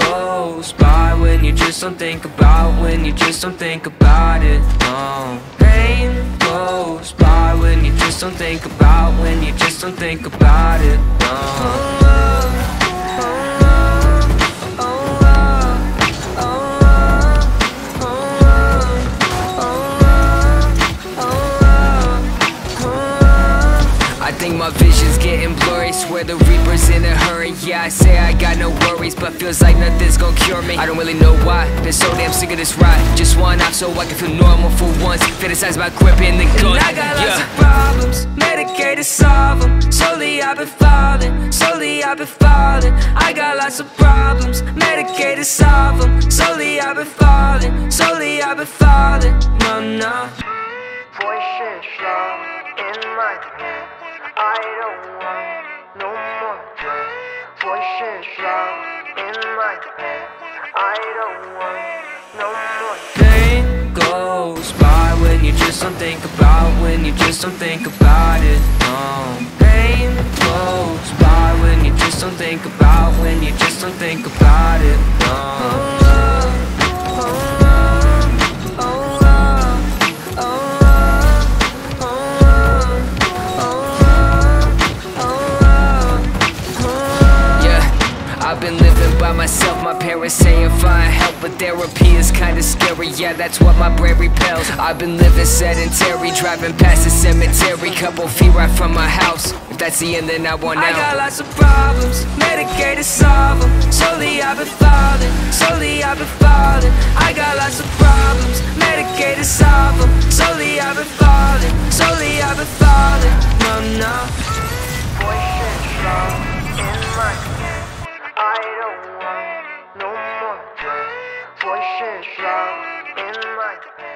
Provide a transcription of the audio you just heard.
goes by when you just don't think about when you just don't think about it. No. Pain goes by when you just don't think about when you just don't think about it. No. I think my vision's getting blurry Swear the reaper's in a hurry Yeah, I say I got no worries But feels like nothing's gonna cure me. I don't really know why Been so damn sick of this ride. Just one off so I can feel normal for once. Fantasize about gripping the gun. And I got lots of problems Medicated, solve them Slowly I've been falling Slowly I've been falling. I got lots of problems Medicated, solve them Slowly I've been falling Slowly I've been falling. No, no. Voices loud in my head. I don't want no more drugs. Voices loud in goes by when you just don't think about when you just don't think about it. No. Pain goes by when you just don't think about when you just don't think about it. No. I've been living by myself. My parents saying find help, but therapy is kinda scary. Yeah, that's what my brain repels. I've been living sedentary, driving past the cemetery, couple feet right from my house. If that's the end, then I want out I got lots of problems, medicated, solve them. Slowly I've been falling, slowly I've been falling. I got lots of problems, medicated, solve them. Slowly I've been falling, slowly I've been falling. No, no. I don't want no more drugs. Voices loud in my head.